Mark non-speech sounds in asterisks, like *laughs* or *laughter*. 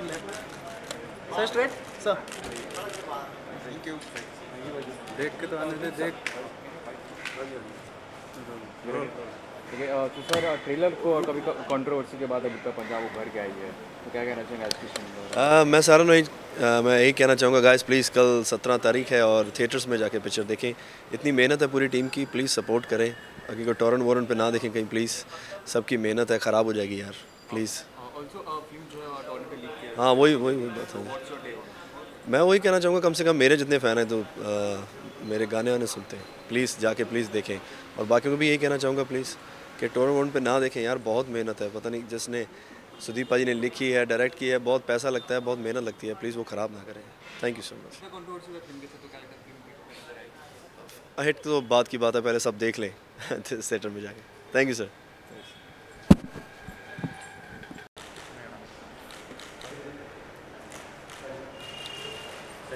on left. Sir, straight. Sir. Thank you देख के तो आने दे देख ठीक है तो सर ट्रेलर को कभी कंट्रोवर्सी के बाद अभी तक पंजाब उभर के आई है तो क्या कहना चाहेंगे आज की फ़िल्म मैं सारा नहीं आ, मैं यही कहना चाहूँगा गाइस प्लीज़ कल सत्रह तारीख है और थिएटर्स में जाके पिक्चर देखें इतनी मेहनत है पूरी टीम की प्लीज़ सपोर्ट करें अगर कोई टोरन वोरन पे ना देखें कहीं प्लीज़ सबकी मेहनत है ख़राब हो जाएगी यार प्लीज़ है वही वही वही बात है। मैं वही कहना चाहूँगा कम से कम मेरे जितने फ़ैन हैं तो आ, मेरे गाने वाने सुनते हैं। प्लीज़ जाके प्लीज़ देखें। और बाकी को भी यही कहना चाहूँगा प्लीज़ कि वोरन पे ना देखें। यार बहुत मेहनत है। पता नहीं जिसने सुदीप पाजी ने लिखी है डायरेक्ट की है बहुत पैसा लगता है बहुत मेहनत लगती है। प्लीज़ वो ख़राब ना करें। थैंक यू सो मच साथ तो हिट तो बात की बात है पहले सब देख लें। *laughs* थिएटर में जाके। Thank you sir